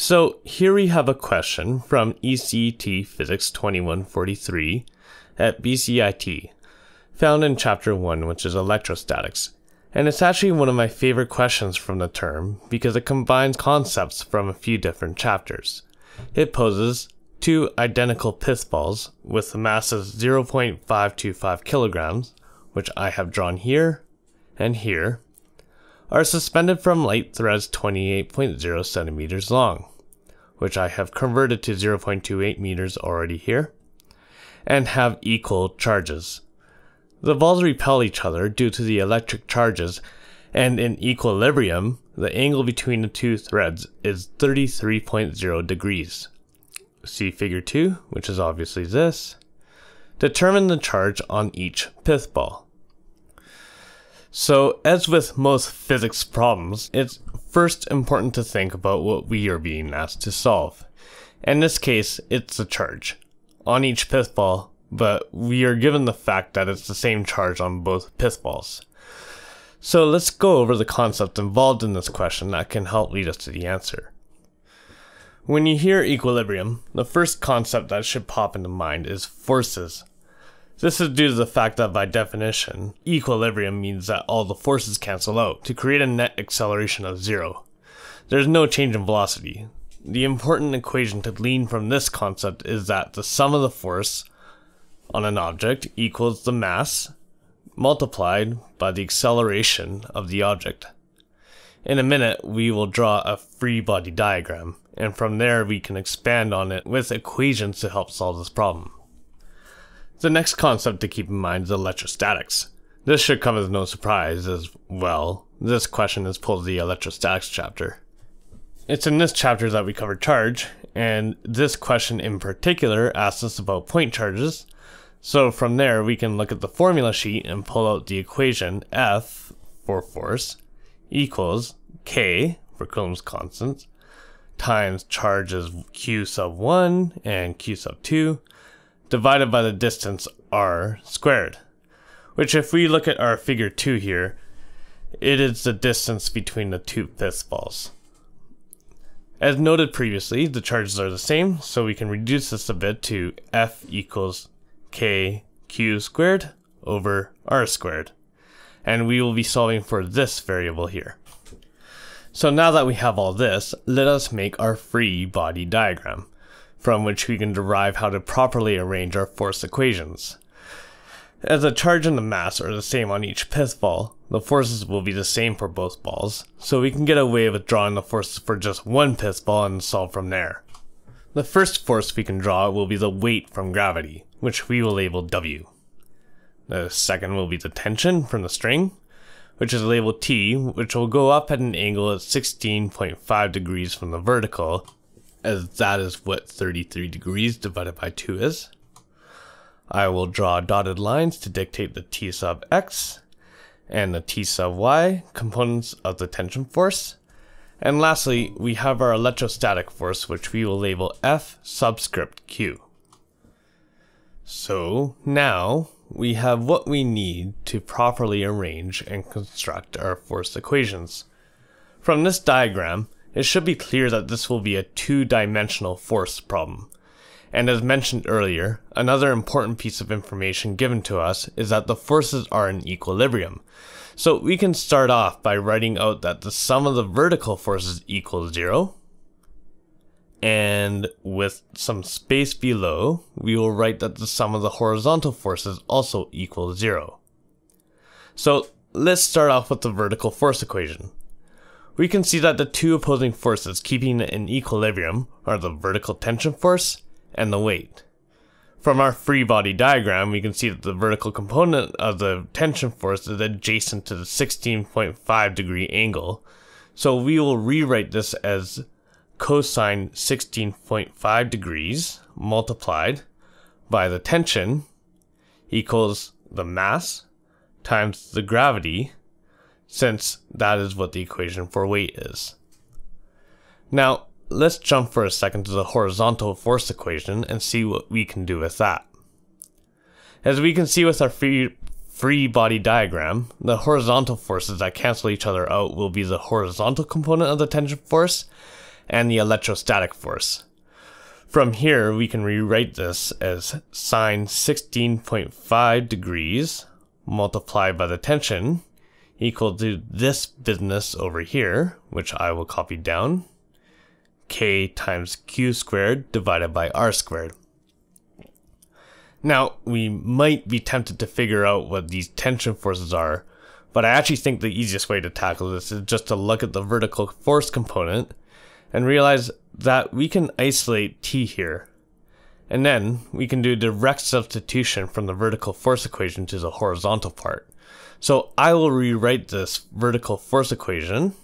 So here we have a question from ECET Physics 2143 at BCIT, found in Chapter 1, which is Electrostatics. And it's actually one of my favorite questions from the term because it combines concepts from a few different chapters. It poses two identical pith balls with masses 0.525 kilograms, which I have drawn here and here, are suspended from light threads 28.0 centimeters long, which I have converted to 0.28 meters already here, and have equal charges. The balls repel each other due to the electric charges, and in equilibrium, the angle between the two threads is 33.0 degrees. See figure 2, which is obviously this. Determine the charge on each pith ball. So, as with most physics problems, it's first important to think about what we are being asked to solve. In this case, it's the charge on each pith ball, but we are given the fact that it's the same charge on both pith balls. So let's go over the concept involved in this question that can help lead us to the answer. When you hear equilibrium, the first concept that should pop into mind is forces. This is due to the fact that by definition, equilibrium means that all the forces cancel out to create a net acceleration of zero. There's no change in velocity. The important equation to glean from this concept is that the sum of the force on an object equals the mass multiplied by the acceleration of the object. In a minute, we will draw a free body diagram, and from there we can expand on it with equations to help solve this problem. The next concept to keep in mind is electrostatics. This should come as no surprise, as well, this question is pulled the electrostatics chapter. It's in this chapter that we cover charge, and this question in particular asks us about point charges. So from there, we can look at the formula sheet and pull out the equation F for force equals K for Coulomb's constant times charges Q sub 1 and Q sub 2 divided by the distance r squared, which if we look at our figure 2 here, it is the distance between the two balls. As noted previously, the charges are the same, so we can reduce this a bit to F equals k q squared over r squared. And we will be solving for this variable here. So now that we have all this, let us make our free body diagram from which we can derive how to properly arrange our force equations. As the charge and the mass are the same on each pith ball, the forces will be the same for both balls, so we can get away with drawing the forces for just one pith ball and solve from there. The first force we can draw will be the weight from gravity, which we will label W. The second will be the tension from the string, which is labeled T, which will go up at an angle of 16.5 degrees from the vertical as that is what 33 degrees divided by 2 is. I will draw dotted lines to dictate the T sub x and the T sub y components of the tension force. And lastly, we have our electrostatic force, which we will label F subscript Q. So now we have what we need to properly arrange and construct our force equations. From this diagram, it should be clear that this will be a two-dimensional force problem. And as mentioned earlier, another important piece of information given to us is that the forces are in equilibrium. So we can start off by writing out that the sum of the vertical forces equals zero. And with some space below, we will write that the sum of the horizontal forces also equals zero. So let's start off with the vertical force equation we can see that the two opposing forces keeping it in equilibrium are the vertical tension force and the weight. From our free body diagram, we can see that the vertical component of the tension force is adjacent to the 16.5 degree angle, so we will rewrite this as cosine 16.5 degrees multiplied by the tension equals the mass times the gravity since that is what the equation for weight is. Now, let's jump for a second to the horizontal force equation and see what we can do with that. As we can see with our free, free body diagram, the horizontal forces that cancel each other out will be the horizontal component of the tension force, and the electrostatic force. From here, we can rewrite this as sine 16.5 degrees multiplied by the tension equal to this business over here, which I will copy down, k times q squared divided by r squared. Now, we might be tempted to figure out what these tension forces are, but I actually think the easiest way to tackle this is just to look at the vertical force component and realize that we can isolate t here. And then we can do direct substitution from the vertical force equation to the horizontal part. So I will rewrite this vertical force equation.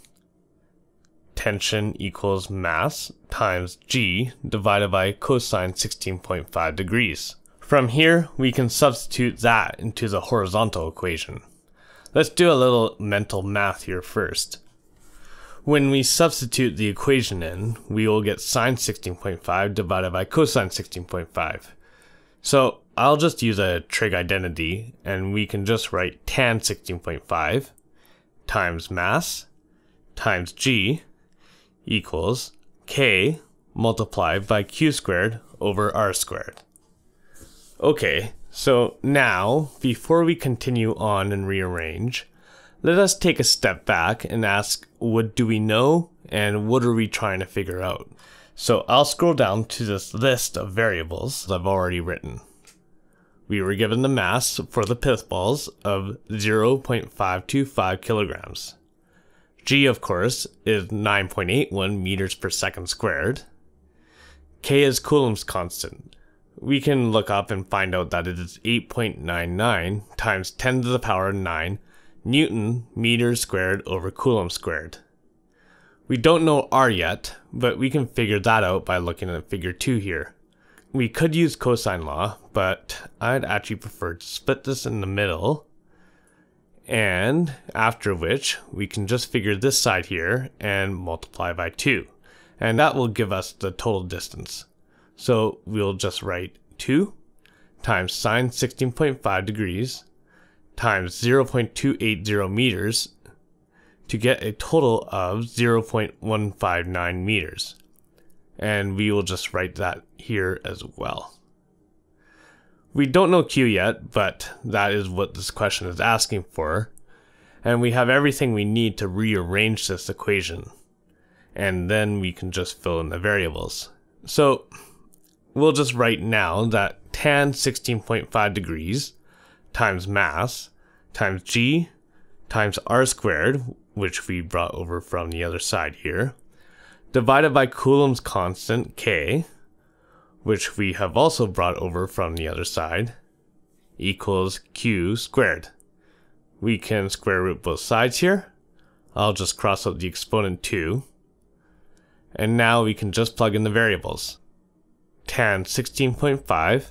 Tension equals mass times g divided by cosine 16.5 degrees. From here, we can substitute that into the horizontal equation. Let's do a little mental math here first. When we substitute the equation in, we will get sine 16.5 divided by cosine 16.5. So I'll just use a trig identity and we can just write tan 16.5 times mass times g equals k multiplied by q squared over r squared. Okay, so now, before we continue on and rearrange, let us take a step back and ask what do we know and what are we trying to figure out? So I'll scroll down to this list of variables that I've already written. We were given the mass for the pith balls of 0.525 kilograms. G, of course, is 9.81 meters per second squared. K is Coulomb's constant. We can look up and find out that it is 8.99 times 10 to the power 9 Newton meters squared over Coulomb squared. We don't know R yet, but we can figure that out by looking at figure 2 here. We could use cosine law, but I'd actually prefer to split this in the middle. And after which, we can just figure this side here and multiply by 2. And that will give us the total distance. So we'll just write 2 times sine 16.5 degrees times 0.280 meters to get a total of 0.159 meters and we will just write that here as well. We don't know Q yet, but that is what this question is asking for, and we have everything we need to rearrange this equation, and then we can just fill in the variables. So we'll just write now that tan 16.5 degrees times mass times g times r squared, which we brought over from the other side here, divided by Coulomb's constant k, which we have also brought over from the other side, equals q squared. We can square root both sides here. I'll just cross out the exponent 2. And now we can just plug in the variables. Tan 16.5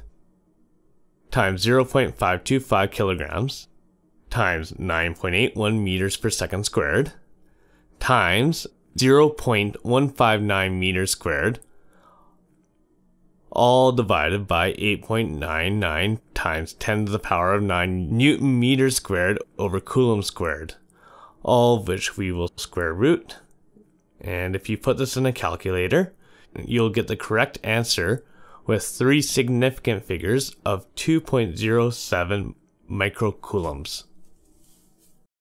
times 0.525 kilograms times 9.81 meters per second squared times 0.159 meters squared, all divided by 8.99 times 10 to the power of 9 Newton meters squared over Coulomb squared, all of which we will square root. And if you put this in a calculator, you'll get the correct answer with three significant figures of 2.07 microcoulombs.